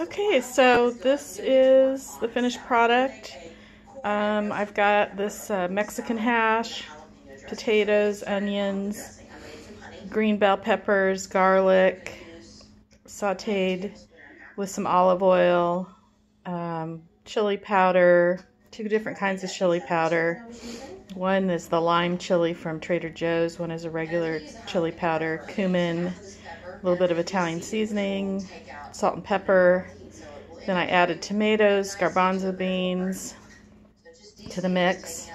Okay, so this is the finished product. Um, I've got this uh, Mexican hash, potatoes, onions, green bell peppers, garlic, sauteed with some olive oil, um, chili powder, two different kinds of chili powder. One is the lime chili from Trader Joe's, one is a regular chili powder, cumin, a little bit of Italian seasoning, salt and pepper. Then I added tomatoes, garbanzo beans to the mix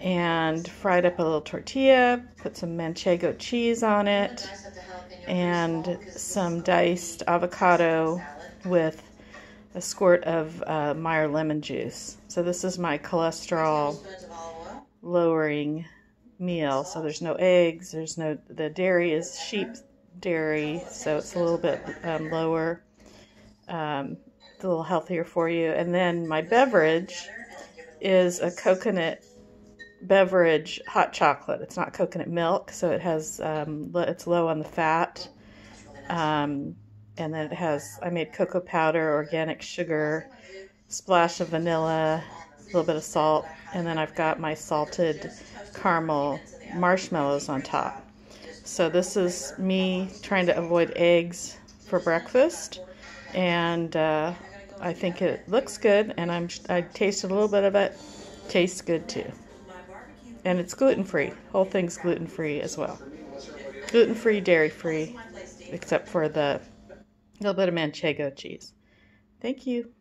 and fried up a little tortilla, put some manchego cheese on it, and some diced avocado with a squirt of uh, Meyer lemon juice. So this is my cholesterol lowering meal. So there's no eggs, there's no, the dairy is sheep dairy, so it's a little bit um, lower, um, a little healthier for you. And then my beverage is a coconut beverage hot chocolate. It's not coconut milk, so it has um, it's low on the fat. Um, and then it has I made cocoa powder, organic sugar, splash of vanilla, a little bit of salt, and then I've got my salted caramel marshmallows on top. So this is me trying to avoid eggs for breakfast, and uh, I think it looks good, and I'm I tasted a little bit of it. Tastes good too, and it's gluten free. Whole thing's gluten free as well. Gluten free, dairy free, except for the little bit of manchego cheese. Thank you.